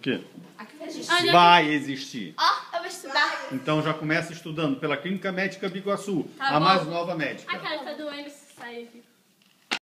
quê? Vai existir. Ó, eu vou estudar. Então já começa estudando pela Clínica Médica Biguaçu, Tá a bom. mais nova médica. a cara tá doendo se sair.